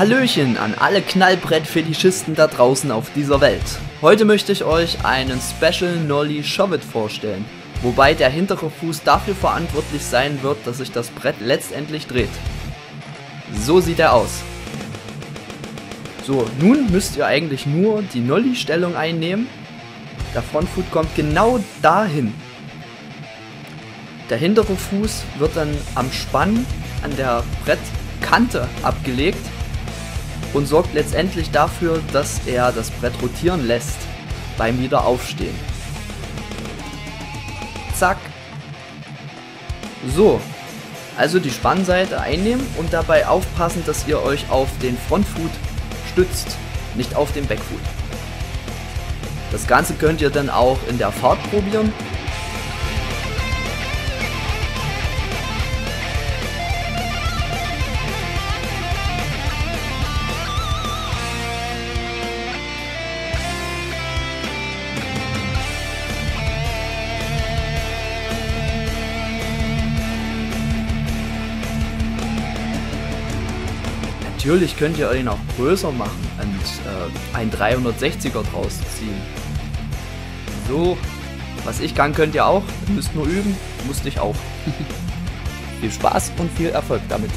Hallöchen an alle Knallbrett-Fetischisten da draußen auf dieser Welt. Heute möchte ich euch einen Special Nolly Shove vorstellen, wobei der hintere Fuß dafür verantwortlich sein wird, dass sich das Brett letztendlich dreht. So sieht er aus. So, nun müsst ihr eigentlich nur die Nolly-Stellung einnehmen. Der Frontfoot kommt genau dahin. Der hintere Fuß wird dann am Spann an der Brettkante abgelegt und sorgt letztendlich dafür, dass er das Brett rotieren lässt beim Wiederaufstehen. Zack. So. Also die Spannseite einnehmen und dabei aufpassen, dass ihr euch auf den Frontfoot stützt, nicht auf den Backfoot. Das Ganze könnt ihr dann auch in der Fahrt probieren Natürlich könnt ihr ihn auch größer machen und äh, ein 360er draus ziehen. So, was ich kann, könnt ihr auch. Ihr müsst nur üben, musste ich auch. viel Spaß und viel Erfolg damit.